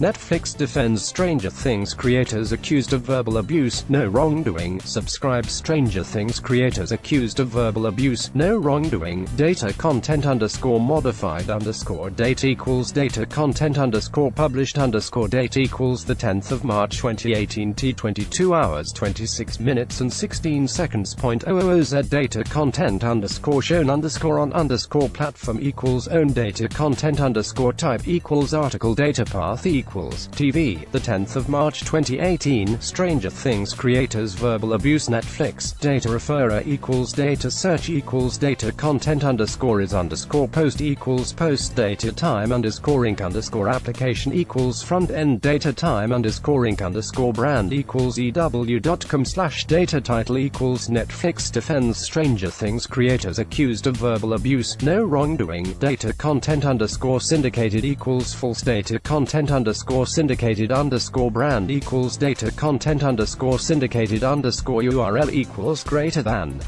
Netflix defends Stranger Things creators accused of verbal abuse, no wrongdoing. Subscribe Stranger Things creators accused of verbal abuse, no wrongdoing. Data content underscore modified underscore date equals data content underscore published underscore date equals the 10th of March 2018 T 22 hours 26 minutes and 16 seconds. Point z data content underscore shown underscore on underscore platform equals own data content underscore type equals article data path equals equals TV, the 10th of March 2018, Stranger Things creators verbal abuse Netflix, data referrer equals data search equals data content underscore is underscore post equals post data time underscore inc underscore application equals front end data time underscore inc underscore brand equals ew.com slash data title equals Netflix defends Stranger Things creators accused of verbal abuse, no wrongdoing, data content underscore syndicated equals false data content underscore underscore syndicated underscore brand equals data content underscore syndicated underscore URL equals greater than